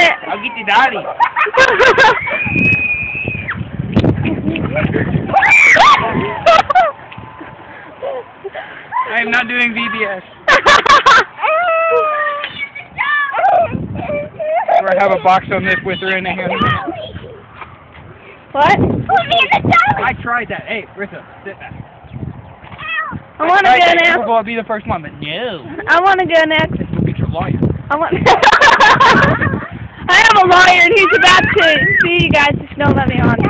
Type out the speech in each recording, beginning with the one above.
it. I'll get you daddy. I am not doing VBS. Or I have a box on this with her in the hand. what? Put me in the toilet. I tried that. Hey, Rissa, sit back. I want to Tried go that. now. Super Bowl be the first one, but no. I want to go next. You'll get your lawyer. I want. I have a lawyer and he's about to see you guys. Just don't let me on. Put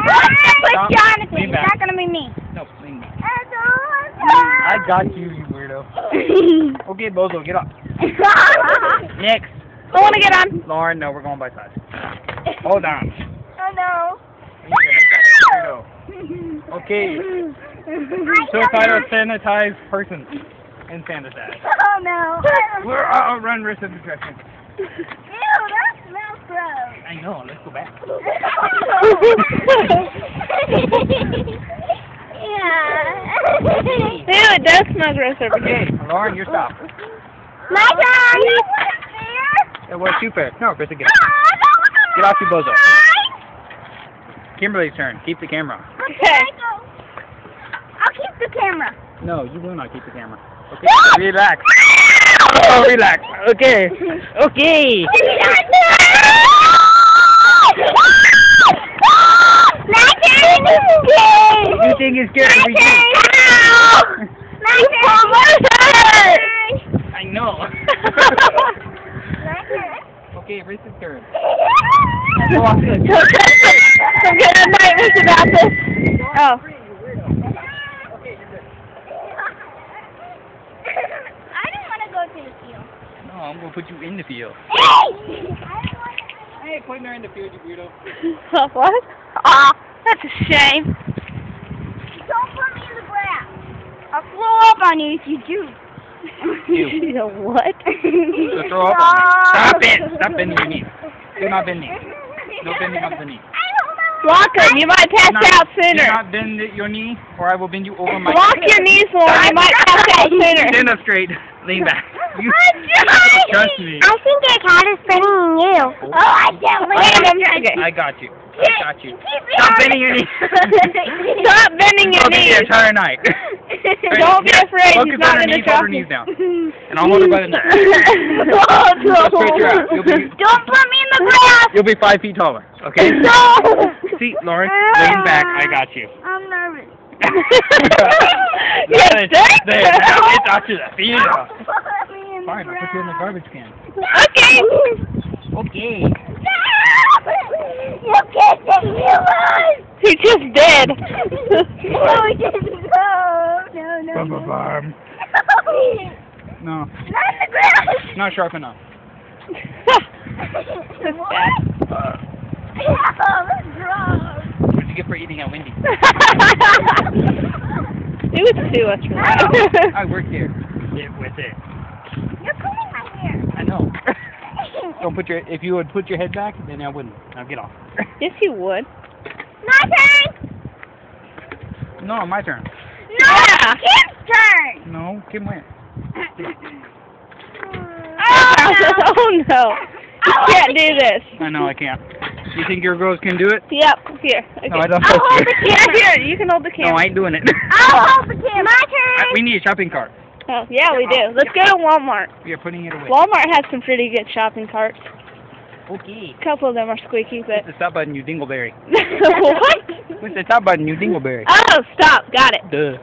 Jonathan. It's not gonna be me. No, lean back. I I got you, you weirdo. Okay, Bozo, get up. Next. I want to get on. Lauren, no, we're going by size. Hold on. Oh no. Weirdo. Okay, suicidal sanitized person and sanitize. Oh no. We're uh, run risk of detection. Ew, that smells gross. I know, let's go back. yeah. Ew, it does smell gross over Okay. Lauren, you're stop. My turn. It was too fair. No, Krista, get No, up. I Get off your bozo. ride. Kimberly's turn. Keep the camera. Okay. I'll keep the camera. No, you will not keep the camera. Okay, relax. Oh, relax. Okay. Okay. Scared. You think it's scary for My you? turn. My turn. My turn. I know. My turn. okay, Ritz's turn. Oh, I'm getting nightmares about this. Oh. oh. I don't want to go to the field. No, I'm gonna put you in the field. Hey! I don't want to. Hey, putting her in the field, you weirdo. what? Aw, that's a shame. Don't put me in the grass. I'll blow up on you if you do. You. You what? So throw up. Stop it! Stop bending your knees. Do not bend knees. No bending of the knee. I don't know. Lock him. You might pass Do not- out Do not bend your knee, or I will bend you over my. Lock your knees, Lauren. You might pass out sooner. Stand up straight. Lean back. You, I'm trust me. I think your cat is bringing you. Oh, I can't believe Okay. I got you. I got you. Stop bending your knees. Stop bending your Focus the knees. entire night. Don't be afraid. Focus He's not on her knees, hold her knees down. And I'll hold her by the neck. oh, straight your ass. You'll be, Don't put me in the grass. you'll be five feet taller. Okay? No. See, Lauren, lean back. I got you. I'm nervous. Yes, it's- there, now it's out to the field. Put me in the Fine, I'll put you in the garbage can. Okay. Okay. You can't take me alive. He just did. No, no. Bum, no. bum, bum. No, Not in the grass. not sharp enough. That's bad. Uh, Yeah, that's what'd you get for eating at Wendy's? it was too much for that. I work here. Live with it. You're pulling my hair. I know. Don't put your. If you would put your head back, then I wouldn't. Now get off. yes, you would. My turn. No, my turn. No, Yeah. Kim's turn. Oh, no, Kim went. Oh, oh no. You oh, can't do this. I know I can't. You think your girls can do it? Yep. Here. Okay. No, I don't. I'll hold the camera. here. You can hold the No. I ain't doing it. I'll hold the camera. My turn. we need a shopping cart. Oh, yeah, we do. Let's go to Walmart. We are putting it away. Walmart has some pretty good shopping carts. Okay. A couple of them are squeaky, but Push the stop button, you dingleberry. what? Push the top button, you dingleberry. Oh, stop. Got it. Duh.